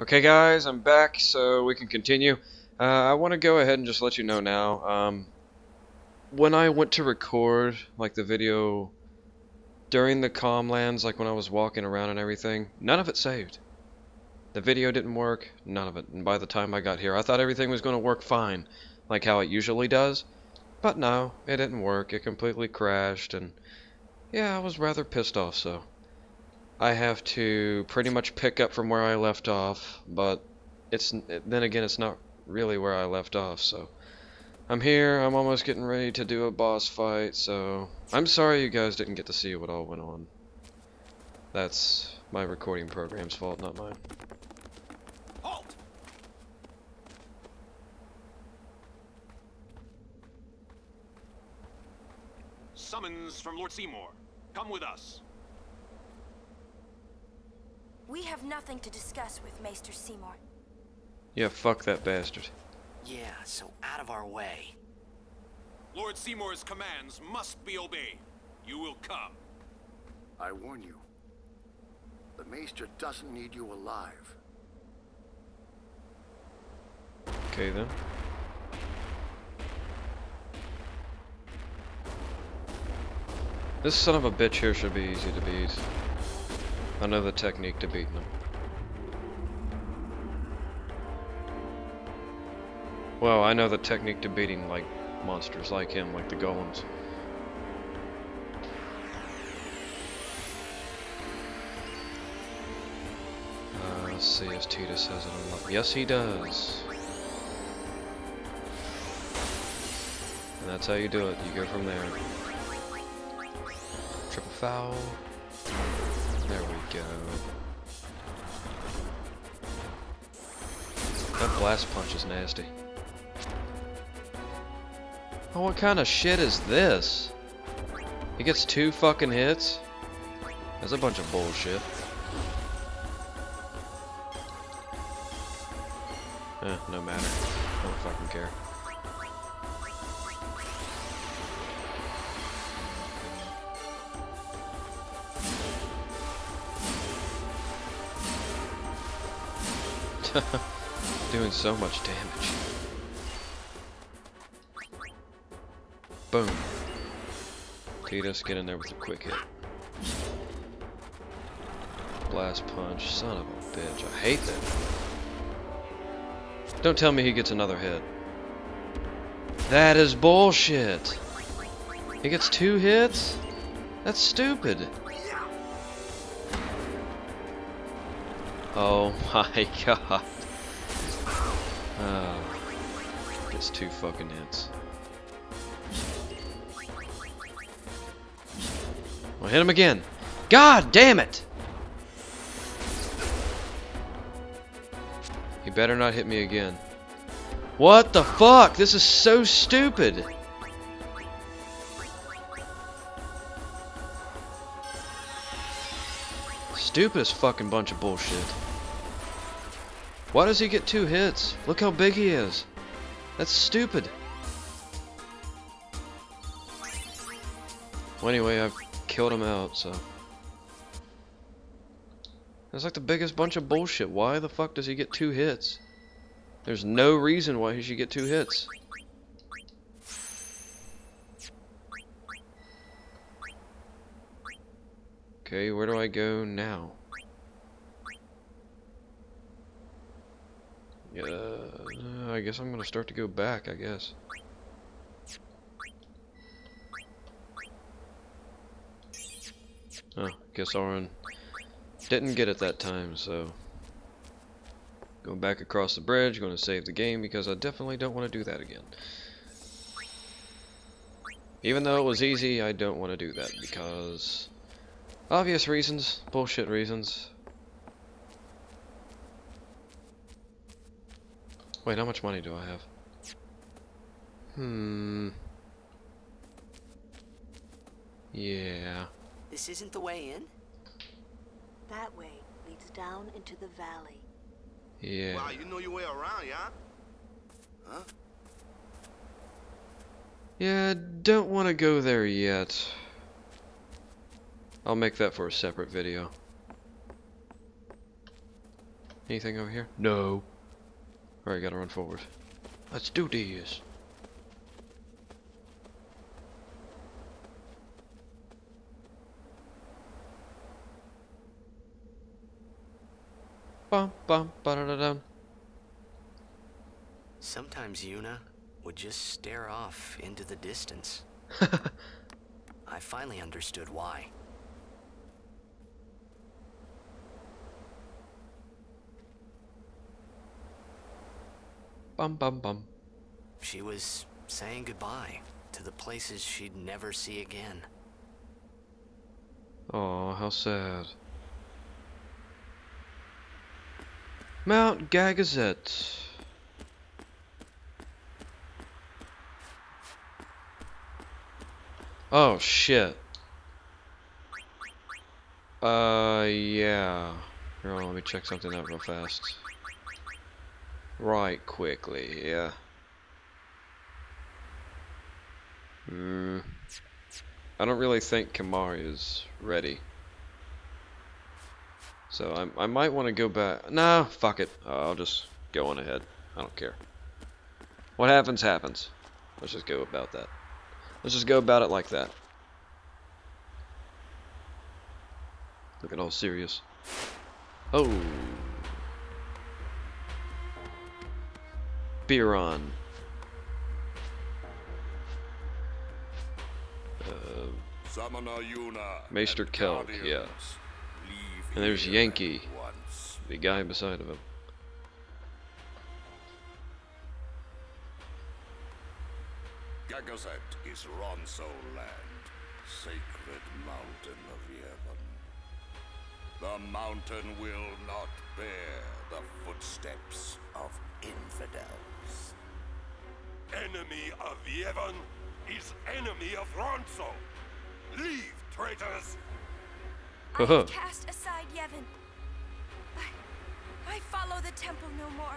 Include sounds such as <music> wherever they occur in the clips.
Okay guys, I'm back so we can continue. Uh, I want to go ahead and just let you know now, um, when I went to record, like the video during the Calm Lands, like when I was walking around and everything, none of it saved. The video didn't work, none of it, and by the time I got here I thought everything was going to work fine, like how it usually does, but no, it didn't work, it completely crashed, and yeah, I was rather pissed off so. I have to pretty much pick up from where I left off, but it's then again it's not really where I left off, so I'm here, I'm almost getting ready to do a boss fight, so I'm sorry you guys didn't get to see what all went on. That's my recording program's fault, not mine. Halt! Summons from Lord Seymour. Come with us. We have nothing to discuss with Maester Seymour. Yeah, fuck that bastard. Yeah, so out of our way. Lord Seymour's commands must be obeyed. You will come. I warn you. The Maester doesn't need you alive. Okay then. This son of a bitch here should be easy to beat. The technique to beating them. Well, I know the technique to beating like monsters like him, like the golems. Uh, let's see if Tidus has it unlocked. Yes, he does. And that's how you do it. You go from there. Triple foul. There we go. That blast punch is nasty. Oh, what kind of shit is this? He gets two fucking hits? That's a bunch of bullshit. Eh, no matter. Don't fucking care. <laughs> Doing so much damage. Boom. Tidus, get in there with a quick hit. Blast punch, son of a bitch. I hate that. Don't tell me he gets another hit. That is bullshit. He gets two hits? That's stupid. Oh my <laughs> god. Oh. Two fucking hits. Well, hit him again. God damn it! He better not hit me again. What the fuck? This is so stupid. Stupidest fucking bunch of bullshit. Why does he get two hits? Look how big he is. That's stupid. Well, anyway, I've killed him out, so. That's like the biggest bunch of bullshit. Why the fuck does he get two hits? There's no reason why he should get two hits. Okay, where do I go now? Yeah, uh, I guess I'm gonna start to go back, I guess. Oh, guess Auron didn't get it that time, so going back across the bridge, going to save the game because I definitely don't want to do that again. Even though it was easy, I don't want to do that because obvious reasons, bullshit reasons. Wait, how much money do I have? Hmm. Yeah. This isn't the way in? That way leads down into the valley. Yeah. Wow, you know your way around, yeah? Huh? Yeah, don't want to go there yet. I'll make that for a separate video. Anything over here? No. Alright, gotta run forward. Let's do this. Bum bum ba da da dum. Sometimes Yuna would just stare off into the distance. <laughs> I finally understood why. Bum bum bum. She was saying goodbye to the places she'd never see again. Oh, how sad. Mount Gagazet. Oh shit. Uh, yeah. Here, let me check something out real fast. Right, quickly, yeah. Hmm. I don't really think Kimahri is ready. So I, I might want to go back. Nah, fuck it. I'll just go on ahead. I don't care. What happens, happens. Let's just go about that. Let's just go about it like that. Looking all serious. Oh. Biran. Uh, Maester Kelk, yeah. And there's Yenke. once. the guy beside of him. Gagazet is Ronso land, sacred mountain of Yevon. The mountain will not bear the footsteps of infidels. Enemy of Yevon is enemy of Ronso. Leave, traitors! I have cast aside Yevon. I, I follow the temple no more.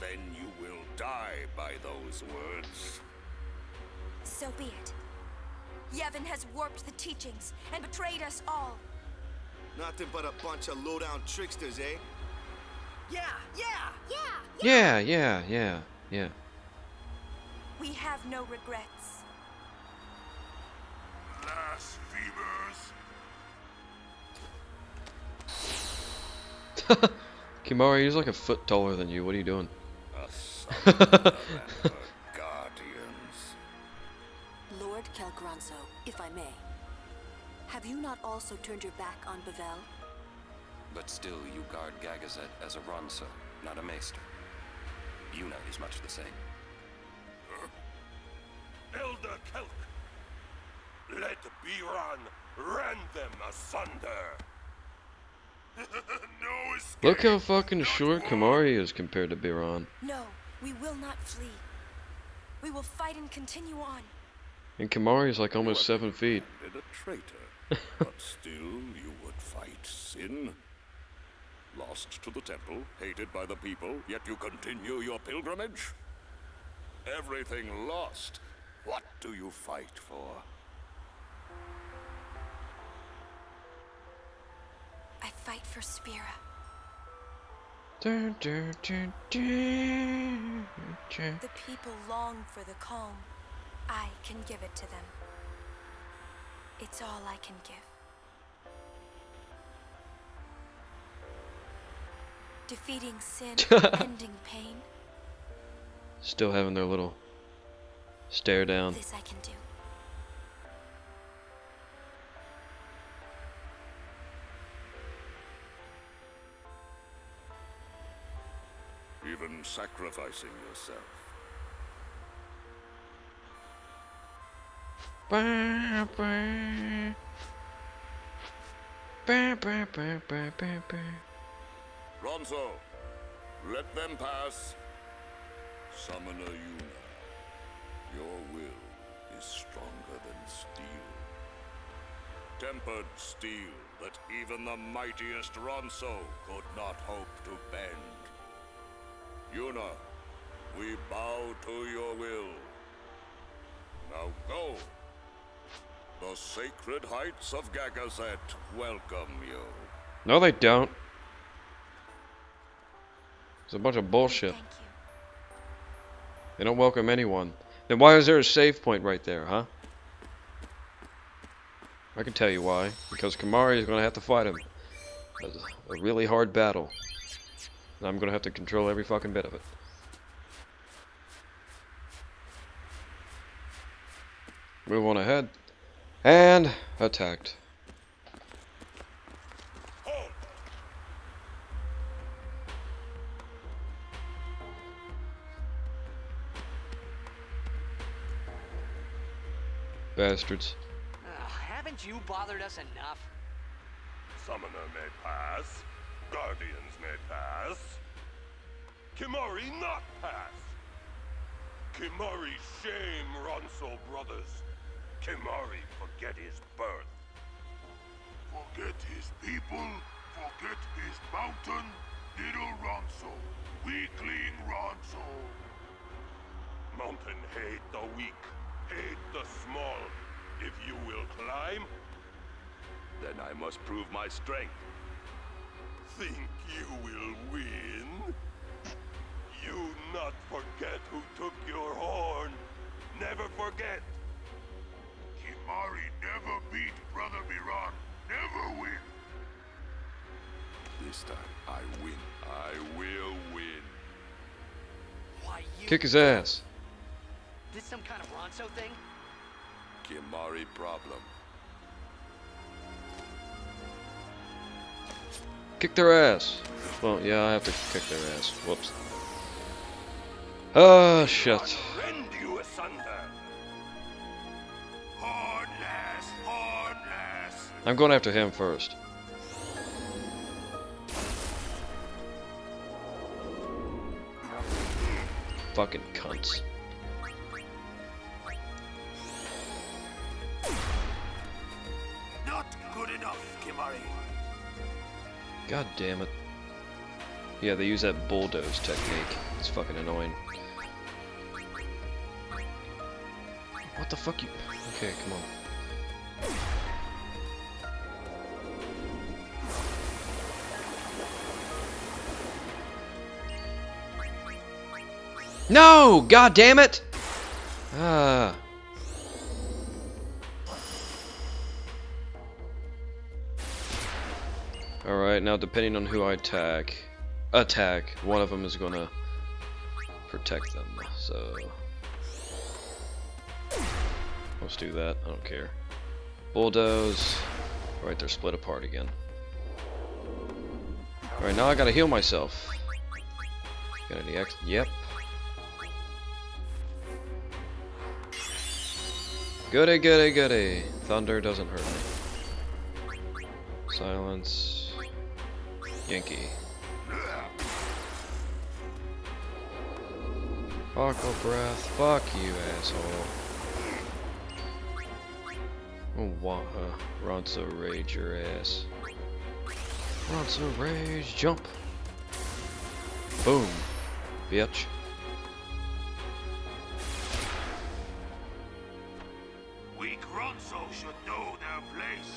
Then you will die by those words. So be it. Yevon has warped the teachings and betrayed us all. Nothing but a bunch of low-down tricksters, eh? Yeah, yeah! Yeah, Yeah, yeah, yeah, yeah. We have no regrets. Blasphemers! <laughs> Kimahri, he's like a foot taller than you. What are you doing? A summoner and guardians. <laughs> Lord Kelk Ronso, if I may. Have you not also turned your back on Bevelle? But still, you guard Gagazet as a Ronso, not a Maester. Yuna is much the same. Elder Kelk! Let Biran rend them asunder! <laughs> no escape! Look how fucking short Kimahri is compared to Biran. No, we will not flee. We will fight and continue on. And Kimahri is like almost seven feet. A traitor. <laughs> but still you would fight sin. Lost to the temple, hated by the people, yet you continue your pilgrimage? Everything lost. What do you fight for? I fight for Spira. Dun, dun, dun, dun, dun. The people long for the calm. I can give it to them. It's all I can give. Defeating sin, <laughs> ending pain, Still having their little stare down. this I can do. Even sacrificing yourself. Ba, ba. Ba, Ronso, let them pass. Summoner Yuna, your will is stronger than steel. Tempered steel that even the mightiest Ronso could not hope to bend. Yuna, we bow to your will. Now go. The sacred heights of Gagazet welcome you. No, they don't. It's a bunch of bullshit. They don't welcome anyone. Then why is there a save point right there, huh? I can tell you why. Because Kimahri is going to have to fight him. It's a really hard battle. And I'm going to have to control every fucking bit of it. Move on ahead. And attacked. Bastards. Ugh, haven't you bothered us enough? Summoner may pass. Guardians may pass. Kimahri not pass. Kimahri shame Ronso brothers. Kimahri forget his birth. Forget his people. Forget his mountain. Little Ronso. Weakling Ronso. Mountain hate the weak. Hate the small. If you will climb, then I must prove my strength. Think you will win? You not forget who took your horn. Never forget. Kimahri never beat Brother Biran. Never win. This time I win. I will win. Why you? Kick his ass. This some kind of Ronso thing? Kimahri problem. Kick their ass. Well, yeah, I have to kick their ass. Whoops. Oh, shit. Rend you asunder. Hornless, hornless. I'm going after him first. Fucking cunts. God damn it. Yeah, they use that bulldoze technique. It's fucking annoying. What the fuck you... Okay, come on. No! God damn it! Ah. Alright, now depending on who I attack, attack, one of them is gonna protect them, so... Let's do that, I don't care. Bulldoze. Alright, they're split apart again. Alright, now I gotta heal myself. Got any X? Yep. Goody, goody, goody. Thunder doesn't hurt me. Silence. Yenke. Aqua breath. Fuck you, asshole. Oh, wa uh, Ronso rage your ass. Ronso rage, jump. Boom, bitch. Weak Ronso should know their place.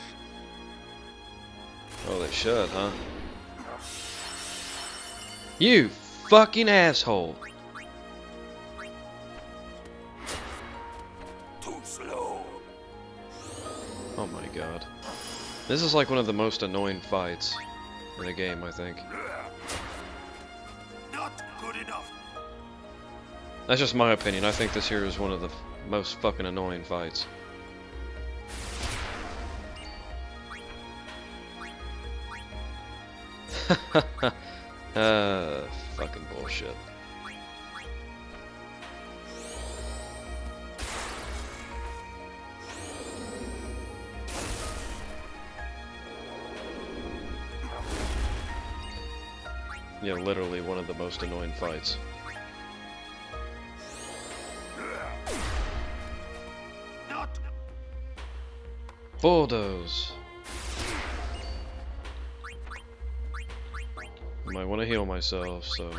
Oh, they should, huh? You fucking asshole. Too slow. Oh my god. This is like one of the most annoying fights in the game, I think. Not good enough. That's just my opinion. I think this here is one of the most fucking annoying fights. <laughs> uh, fucking bullshit. Yeah, literally one of the most annoying fights. Not Bulldoze. I want to heal myself, so...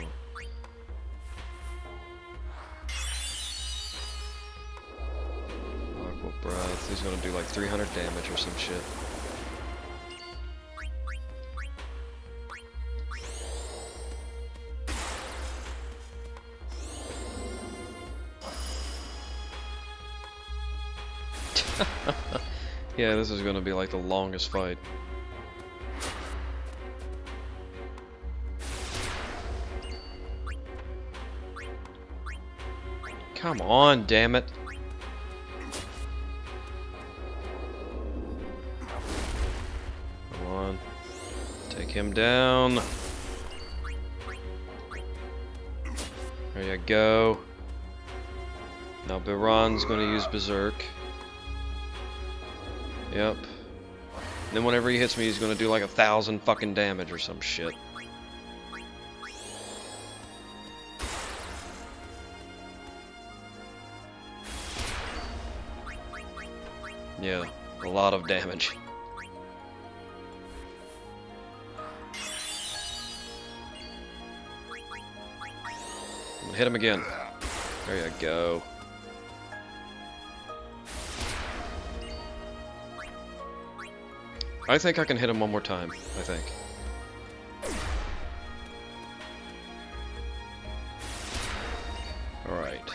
Aqua Breath, he's gonna do like 300 damage or some shit. <laughs> <laughs> yeah, this is gonna be like the longest fight. Come on, damn it. Come on. Take him down. There you go. Now Biran's gonna use Berserk. Yep. then whenever he hits me, he's gonna do like a thousand fucking damage or some shit. Yeah, a lot of damage. Hit him again. There you go. I think I can hit him one more time. I think. Alright.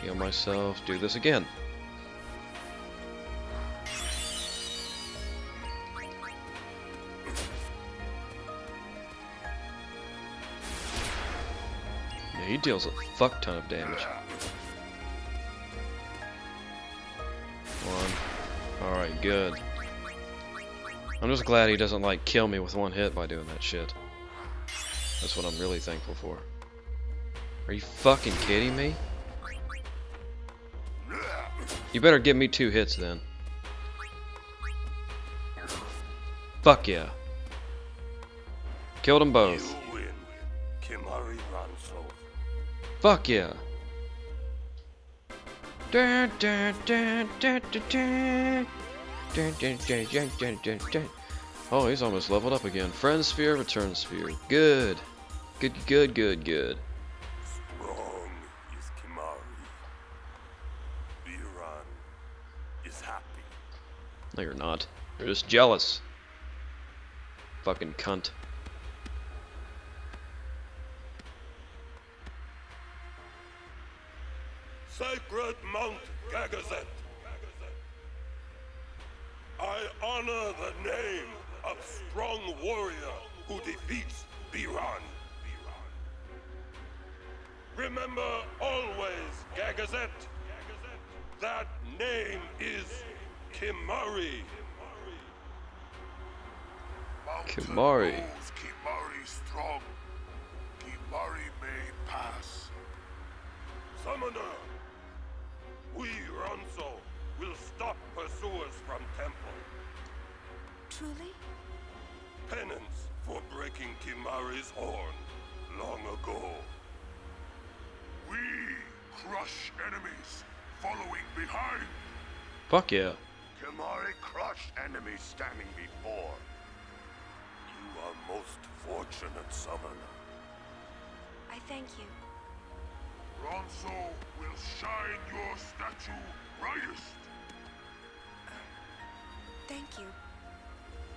Heal myself. Do this again. Deals a fuck ton of damage. One. Alright, good. I'm just glad he doesn't like kill me with one hit by doing that shit. That's what I'm really thankful for. Are you fucking kidding me? You better give me two hits then. Fuck yeah. Killed them both. Fuck yeah. Dun, dun, dun, dun, dun, dun. Dun, dun, dun, dun, dun, dun, dun. Oh, he's almost leveled up again. Friend sphere, return sphere. Good. Good, good, good, good. Strong is Kimahri. Biran is happy. No, you're not. You're just jealous. Fucking cunt. Sacred Mount Gagazet. I honor the name of strong warrior who defeats Biran. Remember always, Gagazet, that name is Kimahri. Kimahri. knows Kimahri strong. Kimahri may pass. Summoner, for breaking Kimahri's horn long ago. We crush enemies following behind. Fuck yeah. Kimahri crushed enemies standing before. You are most fortunate, Summoner. I thank you. Ronso will shine your statue brightest. Uh, thank you.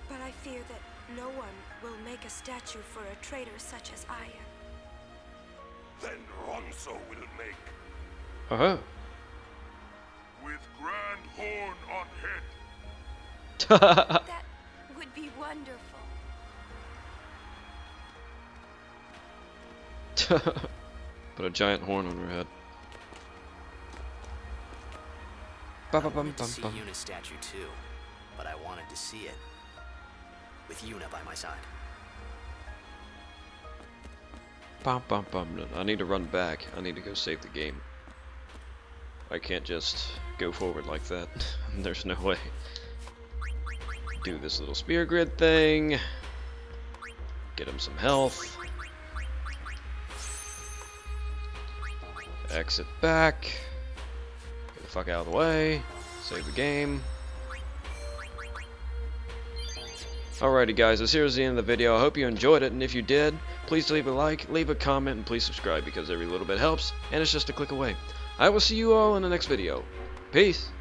But I fear that no one will make a statue for a traitor such as I am. Then Ronso will make Uh huh. with grand horn on head. <laughs> That would be wonderful. <laughs> Put a giant horn on her head. Ba I ba bum wanted to bum see bum. Yuna's statue too, but I wanted to see it with Yuna by my side. Bum bum bum. I need to run back. I need to go save the game. I can't just go forward like that. <laughs> There's no way. Do this little spear grid thing. Get him some health. Exit back. Get the fuck out of the way. Save the game. Alrighty guys, this here's the end of the video. I hope you enjoyed it, and if you did, please leave a like, leave a comment, and please subscribe because every little bit helps, and it's just a click away. I will see you all in the next video. Peace!